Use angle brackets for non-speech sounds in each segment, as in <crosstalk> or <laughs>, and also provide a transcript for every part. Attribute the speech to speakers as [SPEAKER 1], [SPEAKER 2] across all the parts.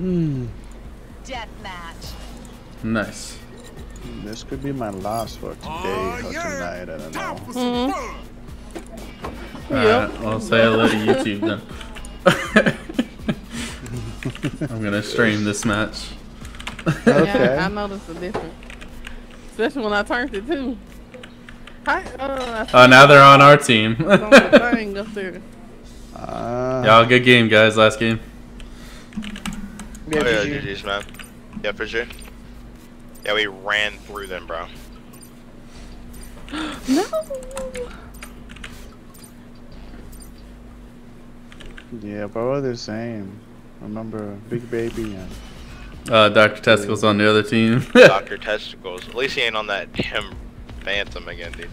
[SPEAKER 1] Hmm.
[SPEAKER 2] Death match.
[SPEAKER 3] Nice.
[SPEAKER 1] This could be my last for today
[SPEAKER 4] Oh,
[SPEAKER 1] or
[SPEAKER 4] yeah.
[SPEAKER 1] tonight. I don't know.
[SPEAKER 4] for some fun.
[SPEAKER 3] Alright, I'll say hello to <laughs> YouTube then. <laughs> I'm gonna stream this match.
[SPEAKER 1] Okay.
[SPEAKER 5] Yeah, I noticed the difference. Especially when I turned it too. Hi, uh,
[SPEAKER 3] Oh, now they're on our team.
[SPEAKER 5] see on the thing up there.
[SPEAKER 1] Uh, <laughs>
[SPEAKER 3] Y'all, good game, guys. Last game.
[SPEAKER 6] Yeah,
[SPEAKER 7] oh, yeah,
[SPEAKER 6] GG.
[SPEAKER 7] GG's, man. Yeah, for sure. Yeah, we ran through them, bro. <gasps>
[SPEAKER 5] No.
[SPEAKER 1] yeah, but we're the same. Remember, Big Baby and
[SPEAKER 3] Uh, Dr. Testicles on the other team.
[SPEAKER 7] Dr. Testicles. At least he ain't on that damn Phantom again, dude.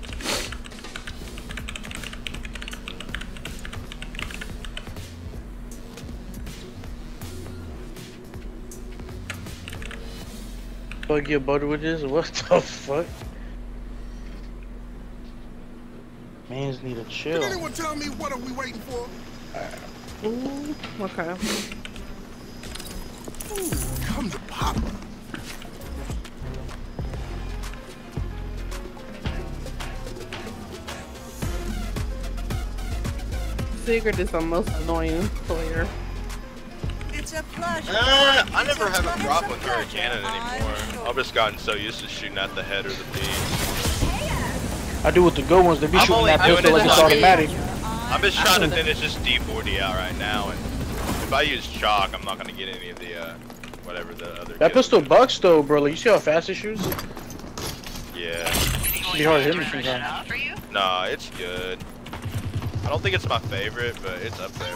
[SPEAKER 6] Fuck your butter with this? What the fuck? Mans need a chill.
[SPEAKER 4] Can anyone tell me what are we waiting for?
[SPEAKER 5] Ooh, okay.
[SPEAKER 4] Ooh, come to Papa.
[SPEAKER 5] Sigrid is the most annoying player.
[SPEAKER 2] It's a pleasure.
[SPEAKER 7] Uh, I never have a problem with her cannon anymore. I've just gotten so used to shooting at the head or the feet.
[SPEAKER 6] I do with the good ones. They be
[SPEAKER 7] I'm
[SPEAKER 6] shooting
[SPEAKER 7] only
[SPEAKER 6] that
[SPEAKER 7] doing
[SPEAKER 6] pistol like it's automatic.
[SPEAKER 7] I'm just trying to finish this D40 out right now, and if I use Chaac, I'm not gonna get any of the, uh, whatever the other.
[SPEAKER 6] That pistol
[SPEAKER 7] do.
[SPEAKER 6] bucks though, bro. Like, you see how fast it shoots?
[SPEAKER 7] Yeah.
[SPEAKER 6] Be hard to hit me sometimes.
[SPEAKER 7] Nah, it's good. I don't think it's my favorite, but it's up there.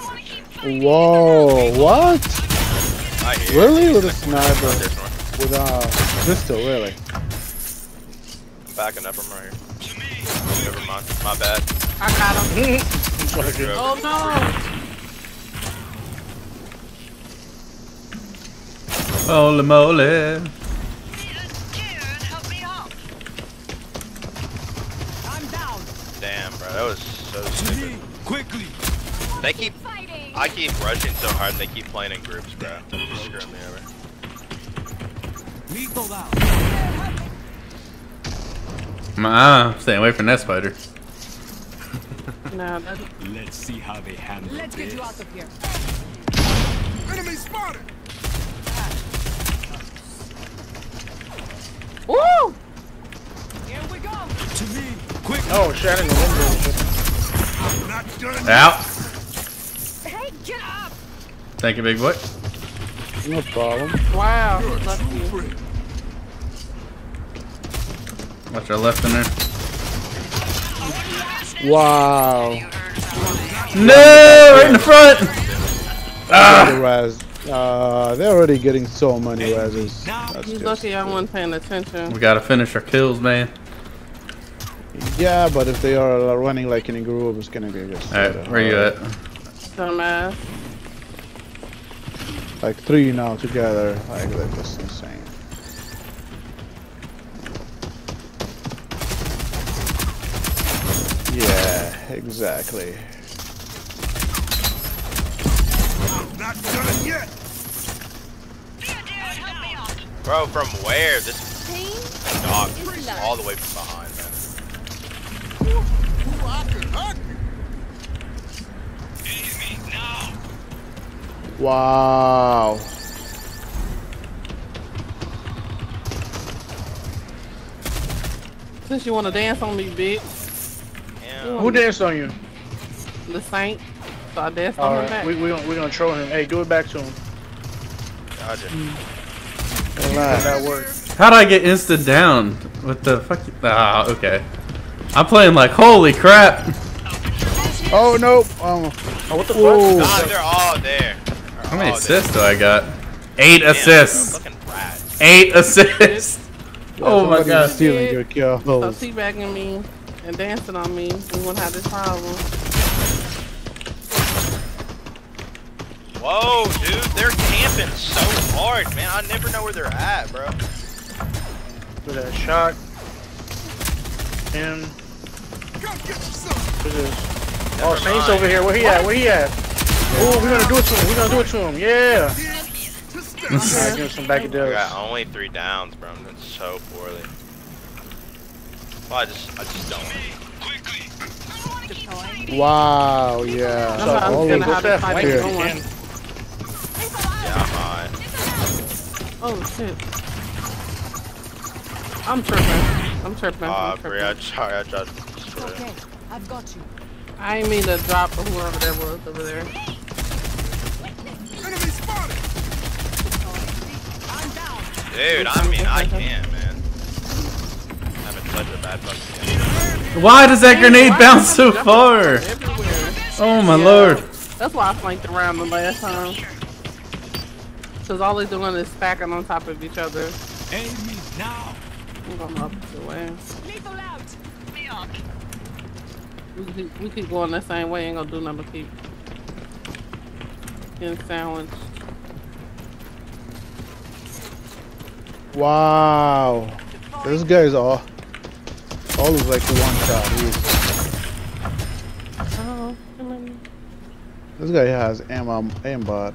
[SPEAKER 1] Whoa, what?
[SPEAKER 7] I hear.
[SPEAKER 1] Really? With a sniper? With a pistol, really?
[SPEAKER 7] I'm backing up. I'm right here. Never mind. My bad.
[SPEAKER 5] I got him. Oh no.
[SPEAKER 3] Holy moly.
[SPEAKER 2] I'm down.
[SPEAKER 7] Damn, bro, that was so stupid.
[SPEAKER 4] Quickly.
[SPEAKER 7] They keep, I keep rushing so hard, they keep playing in groups, bro. Just screwing me over.
[SPEAKER 4] Lethal out.
[SPEAKER 3] Uh, staying away from that spider.
[SPEAKER 5] Nah, <laughs> that's
[SPEAKER 4] Let's see how they handle
[SPEAKER 2] Let's get you out of here.
[SPEAKER 4] Enemy spotted.
[SPEAKER 5] Woo!
[SPEAKER 2] Here we go.
[SPEAKER 4] To me. Quick.
[SPEAKER 6] Oh shit! I window.
[SPEAKER 4] I'm not done.
[SPEAKER 3] Out.
[SPEAKER 2] Hey, get up.
[SPEAKER 3] Thank you, big boy.
[SPEAKER 1] No problem.
[SPEAKER 5] Wow.
[SPEAKER 4] You're a
[SPEAKER 5] Lucky.
[SPEAKER 4] true friend.
[SPEAKER 3] Watch our left in there.
[SPEAKER 1] Wow.
[SPEAKER 3] No! Right in the front!
[SPEAKER 1] Ah. The res. Uh, they're already getting so many reses.
[SPEAKER 5] He's
[SPEAKER 1] just-
[SPEAKER 5] lucky I wasn't paying attention.
[SPEAKER 3] We gotta finish our kills, man.
[SPEAKER 1] Yeah, but if they are running like in a group, it's gonna be just.
[SPEAKER 3] Alright, where you at?
[SPEAKER 5] Dumbass.
[SPEAKER 1] Like three now together. Like that's just insane. Yeah, exactly.
[SPEAKER 4] I'm not done yet.
[SPEAKER 7] Bro, from where? This dog all the way from behind, man.
[SPEAKER 4] Ooh, I can hug you.
[SPEAKER 1] Wow.
[SPEAKER 5] Since you want to dance on me, bitch.
[SPEAKER 7] Yeah.
[SPEAKER 6] Who danced on you?
[SPEAKER 5] The saint. So I danced on him
[SPEAKER 6] Alright,
[SPEAKER 5] back.
[SPEAKER 6] we we gonna we gonna troll him. Hey, do it back to him.
[SPEAKER 7] Gotcha.
[SPEAKER 1] Relax.
[SPEAKER 6] That worked.
[SPEAKER 3] How'd I get instant down? What the fuck? Ah, okay. I'm playing like holy crap.
[SPEAKER 1] Oh no! Um,
[SPEAKER 6] Oh, what the
[SPEAKER 1] Whoa.
[SPEAKER 6] fuck?
[SPEAKER 7] God, they're all there. They're
[SPEAKER 3] How many
[SPEAKER 7] all
[SPEAKER 3] assists do I got? Eight.
[SPEAKER 7] Damn,
[SPEAKER 3] assists.
[SPEAKER 7] bro,
[SPEAKER 3] Eight assists. <laughs> Oh my god.
[SPEAKER 1] Stealing your
[SPEAKER 5] So
[SPEAKER 1] kills.
[SPEAKER 5] teabagging me and dancing on me. We wouldn't have this problem.
[SPEAKER 7] Whoa, dude, they're camping so hard, man. I never know where they're at, bro.
[SPEAKER 6] With that shot. Him.
[SPEAKER 4] Come get
[SPEAKER 6] this? Oh, Saint's over here. Where he at? Where he at? Ooh, we're gonna do it to him. We're gonna do it to him. Yeah.
[SPEAKER 4] Here to stay.
[SPEAKER 6] Alright, <laughs> give him some back of
[SPEAKER 7] I got only three downs, bro. I'm doing so poorly. Well, I just, I just don't.
[SPEAKER 1] Wow, yeah.
[SPEAKER 5] That's why I
[SPEAKER 1] All
[SPEAKER 5] was gonna have
[SPEAKER 1] it.
[SPEAKER 5] to fight
[SPEAKER 1] Here.
[SPEAKER 7] Yeah, I'm high.
[SPEAKER 5] Oh shit. I'm tripping. I'm tripping.
[SPEAKER 7] Aw,
[SPEAKER 5] I'm
[SPEAKER 7] Bri, I
[SPEAKER 5] tripping.
[SPEAKER 7] tried, I tried to destroy it.
[SPEAKER 2] Okay, I've got you.
[SPEAKER 5] I mean to drop whoever that was over there.
[SPEAKER 4] Enemy spotted.
[SPEAKER 2] I'm down.
[SPEAKER 7] Dude, I mean, I can, man. Having such a bad fucking game.
[SPEAKER 3] Why does that grenade bounce so far? Oh my
[SPEAKER 5] Yeah.
[SPEAKER 3] lord.
[SPEAKER 5] That's why I flanked around the last time. Cause all they're doing is stacking on top of each other.
[SPEAKER 4] Enemy now.
[SPEAKER 5] I'm going the opposite way.
[SPEAKER 2] Lethal out. Me up.
[SPEAKER 5] We keep, we keep going the same way. Ain't gonna do nothing but keep getting sandwiched.
[SPEAKER 1] Wow. This guy's all always like one shot. He's,
[SPEAKER 5] Oh, come
[SPEAKER 1] this guy has aim um, aimbot.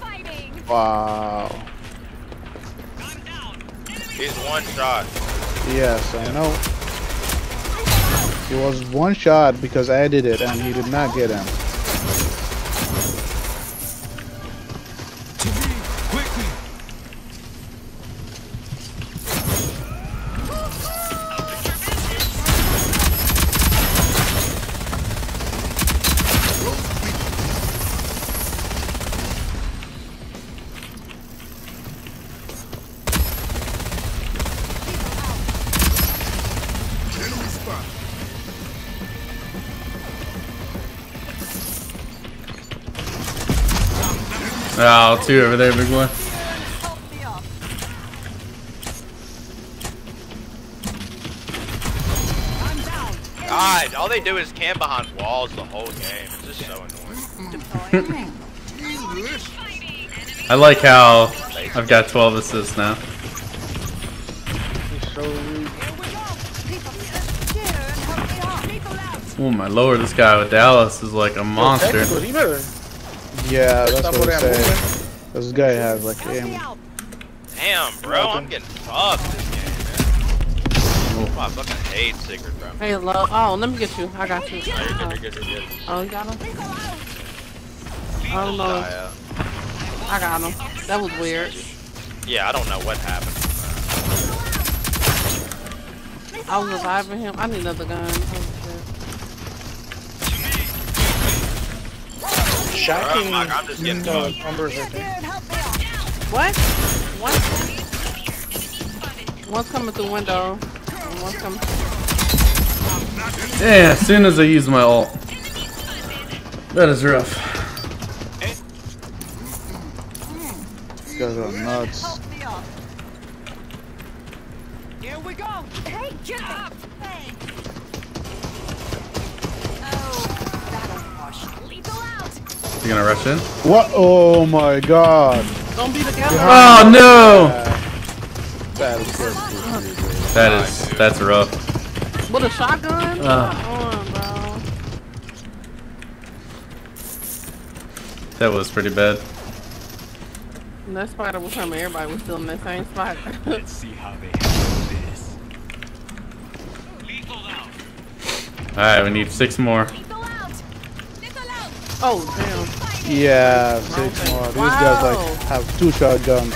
[SPEAKER 2] Fighting.
[SPEAKER 1] Wow.
[SPEAKER 7] He's one shot.
[SPEAKER 1] Yes, I know. He was one shot because I did it and he did not get him.
[SPEAKER 3] Oh, two over there, big boy.
[SPEAKER 2] Help me up. I'm down.
[SPEAKER 7] God, all they do is camp behind walls the whole game. It's just so annoying.
[SPEAKER 3] I like how I've got 12 assists now.
[SPEAKER 6] He's so weak.
[SPEAKER 2] Here we go. Lethal. Here and help me up. Lethal out.
[SPEAKER 3] Oh my lord, this guy with Dallas is like a monster.
[SPEAKER 6] Technical, he.
[SPEAKER 1] Yeah, that's what
[SPEAKER 6] with
[SPEAKER 1] I'm saying.
[SPEAKER 6] movement.
[SPEAKER 1] This guy has like
[SPEAKER 2] Help
[SPEAKER 1] aim.
[SPEAKER 7] Damn, bro, I'm getting fucked this game, man. Oh, I fucking hate Sigrid, bro.
[SPEAKER 5] Hey, love. Oh, let me get you. I got you.
[SPEAKER 7] Oh, you're good, you're good, you're good.
[SPEAKER 5] Oh, you got him?
[SPEAKER 2] Lethal out.
[SPEAKER 5] I don't know. I got him. That was weird.
[SPEAKER 7] Yeah, I don't know what happened.
[SPEAKER 5] I was reviving him. I need another gun. Oh,
[SPEAKER 6] Shocking.
[SPEAKER 7] Oh I'm just getting
[SPEAKER 6] uh, numbers right there.
[SPEAKER 2] and help me
[SPEAKER 5] What? What? One's coming through the window. One's coming.
[SPEAKER 3] Yeah, as soon as I use my ult. That is rough.
[SPEAKER 1] These guys are nuts.
[SPEAKER 3] You gonna rush in?
[SPEAKER 1] What? Oh my god.
[SPEAKER 5] Don't be together.
[SPEAKER 3] Oh no!
[SPEAKER 1] That is good.
[SPEAKER 3] That is that's rough.
[SPEAKER 5] With a shotgun?
[SPEAKER 3] Uh.
[SPEAKER 5] On.
[SPEAKER 3] That was pretty bad.
[SPEAKER 5] And that spider was coming. Everybody was still in that same spot. <laughs> <laughs>
[SPEAKER 4] Let's see how they handle this.
[SPEAKER 3] Alright, we need six more.
[SPEAKER 2] Lethal out. Lethal out.
[SPEAKER 5] oh,
[SPEAKER 1] Yeah, six more. These guys like have two shotguns.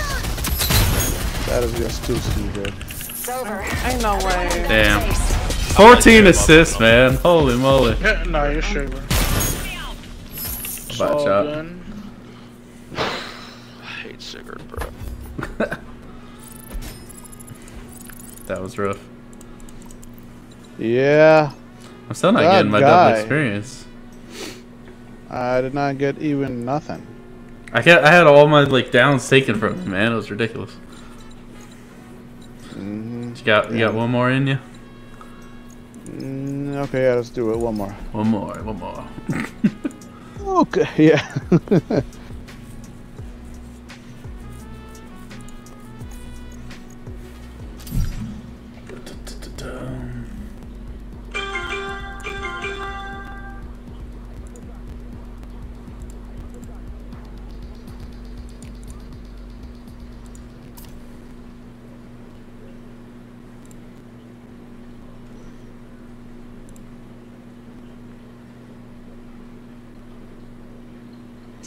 [SPEAKER 1] That is just too stupid.
[SPEAKER 2] It's over.
[SPEAKER 5] damn. Ain't no way.
[SPEAKER 3] Damn. 14 assists, man. Holy moly. <laughs>
[SPEAKER 6] Yeah, no, you're straight, bro.
[SPEAKER 3] Bot shot. <sighs>
[SPEAKER 7] I hate Sigrid, bro. <laughs>
[SPEAKER 3] That was rough.
[SPEAKER 1] Yeah,
[SPEAKER 3] I'm still not
[SPEAKER 1] That
[SPEAKER 3] getting my
[SPEAKER 1] guy.
[SPEAKER 3] double experience.
[SPEAKER 1] I did not get even nothing.
[SPEAKER 3] I got, I had all my like downs taken from me, man. It was ridiculous.
[SPEAKER 1] hmm
[SPEAKER 3] You got you got one more in you?
[SPEAKER 1] Mm, okay, yeah, let's do it. One more.
[SPEAKER 3] One more, one more. <laughs>
[SPEAKER 1] Okay, yeah. <laughs>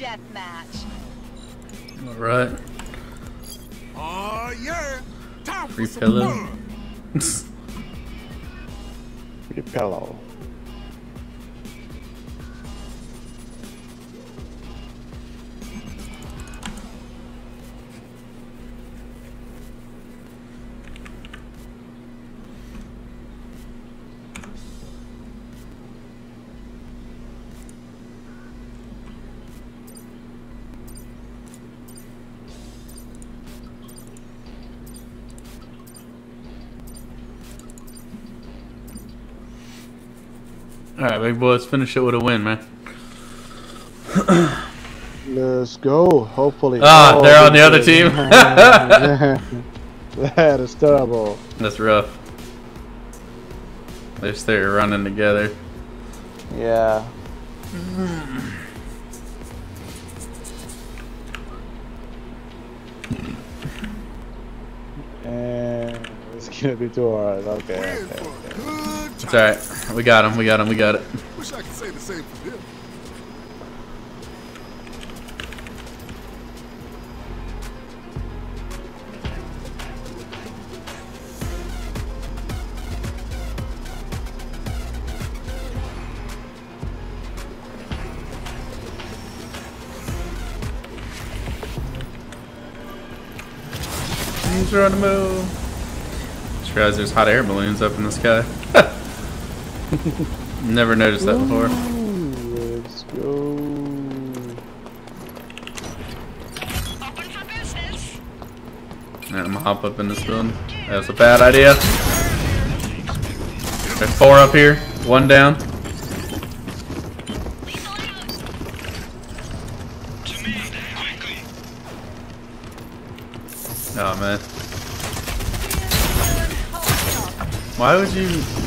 [SPEAKER 2] deathmatch.
[SPEAKER 3] All right.
[SPEAKER 4] Oh yeah. Time
[SPEAKER 3] Free
[SPEAKER 4] for some
[SPEAKER 3] pillow. <laughs>
[SPEAKER 1] Free pillow.
[SPEAKER 3] All right, big boy. Let's finish it with a win, man.
[SPEAKER 1] Let's go. Hopefully.
[SPEAKER 3] Ah, they're on the other team. <laughs>
[SPEAKER 1] that is terrible.
[SPEAKER 3] That's rough. They're still running together.
[SPEAKER 1] Yeah. And it's gonna be too hard. Okay. Okay, okay.
[SPEAKER 3] It's all right. We got him. We got him. We got it.
[SPEAKER 4] Wish I could say the same for them.
[SPEAKER 3] He's on the move. Just realized there's hot air balloons up in the sky. Never noticed that before.
[SPEAKER 1] Ooh, let's go.
[SPEAKER 3] I'm gonna hop up in this building. That's a bad idea. There's four up here. One down. Oh man. Why would you?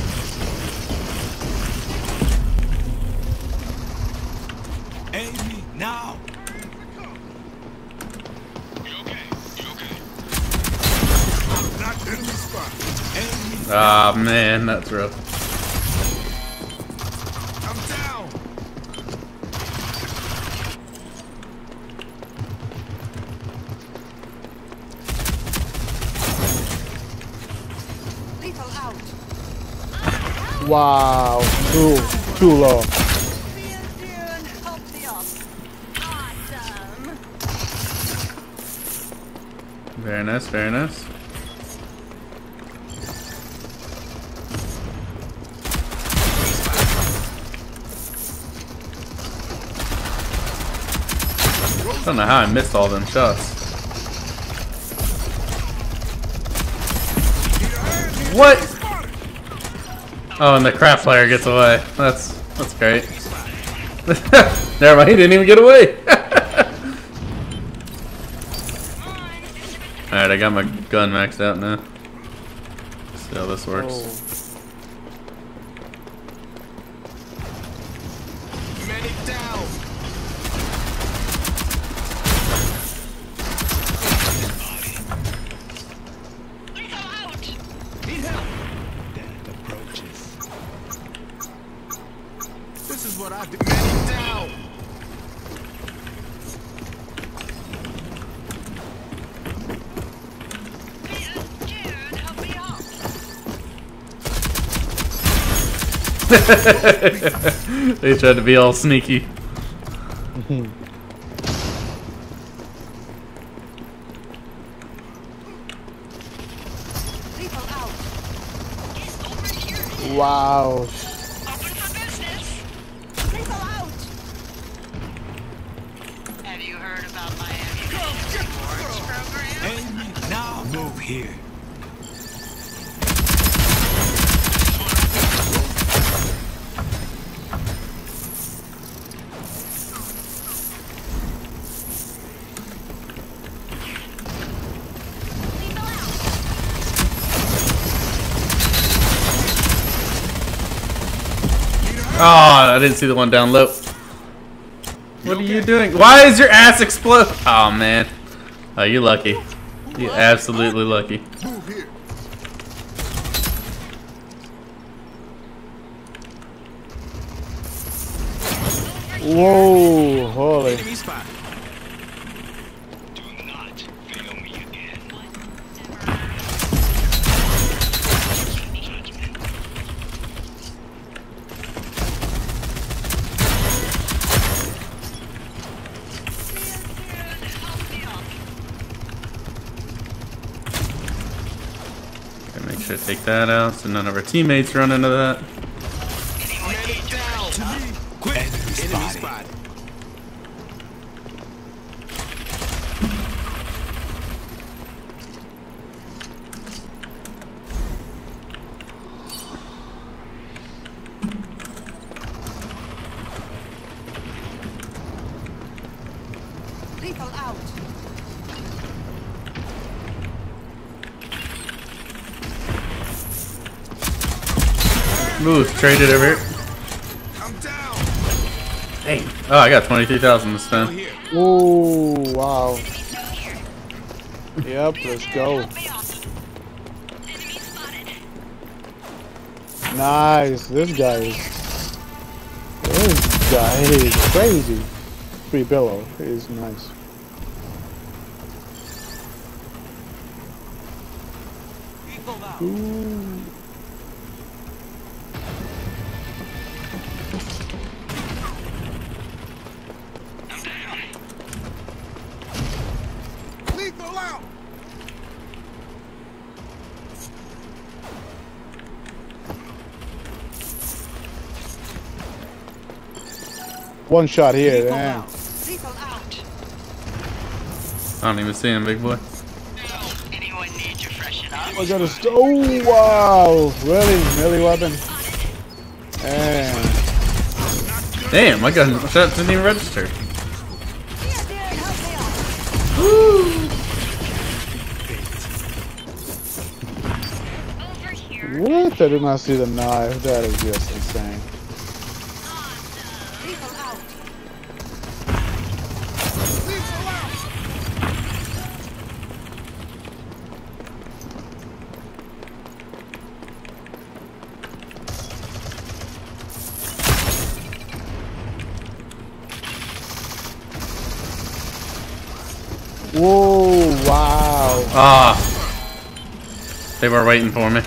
[SPEAKER 3] Ah man, that's rough.
[SPEAKER 4] I'm down.
[SPEAKER 1] Wow. Too too low.
[SPEAKER 2] Feel dear and healthy up. Awesome.
[SPEAKER 3] Very nice. Very nice. Don't know how I missed all them shots. What? Oh, and the crap player gets away. That's that's great. <laughs> Never mind, he didn't even get away. <laughs> Alright, I got my gun maxed out now. See how this works.
[SPEAKER 4] Oh. <laughs>
[SPEAKER 3] they tried to be all sneaky.
[SPEAKER 1] Wow.
[SPEAKER 8] Have you heard about my ammunition program?
[SPEAKER 4] Amy, now. Move here.
[SPEAKER 3] Oh, I didn't see the one down low. What are you doing? Why is your ass explode? Oh man. Oh, you're lucky. You're absolutely lucky.
[SPEAKER 4] Move here.
[SPEAKER 1] Whoa. Holy.
[SPEAKER 3] To take that out so none of our teammates run into that.
[SPEAKER 4] Medic down. To me. Quick. Enemy spotted.
[SPEAKER 2] Lethal out.
[SPEAKER 3] Ooh, it over here.
[SPEAKER 4] I'm down.
[SPEAKER 3] Hey. Oh, I got 23,000 to spend.
[SPEAKER 4] Here.
[SPEAKER 1] Oh, wow. Yep, let's go. Nice. This guy is. This guy is crazy. Free pillow is nice. Ooh. One shot here,
[SPEAKER 2] Lethal
[SPEAKER 1] damn.
[SPEAKER 2] out. Lethal out.
[SPEAKER 3] I don't even see him, big boy.
[SPEAKER 8] Anyone need to freshen up?
[SPEAKER 1] I got a st- Oh wow! Really, melee weapon. And
[SPEAKER 3] Damn, my gun shot didn't even register.
[SPEAKER 2] Here, dear, help me out.
[SPEAKER 8] Over here.
[SPEAKER 1] what? I did not see the knife. That is just insane.
[SPEAKER 3] Ah. They were waiting for me.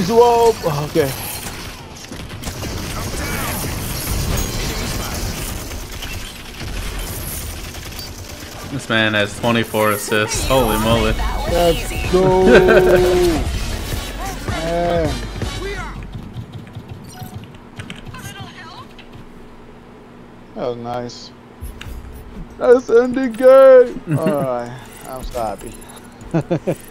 [SPEAKER 2] Responsible.
[SPEAKER 1] Oh, oh, okay.
[SPEAKER 3] This man has 24 assists. Holy moly.
[SPEAKER 1] Let's go. <laughs> That was nice. That's ending game. <laughs> All right, I'm happy. <laughs>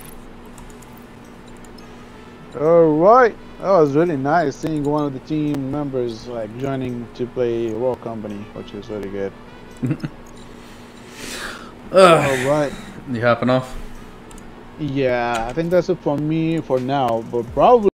[SPEAKER 1] All right, that was really nice seeing one of the team members like joining to play War Company, which is really good. <laughs> All right.
[SPEAKER 3] You hopping off?
[SPEAKER 1] Yeah, I think that's it for me for now, but probably.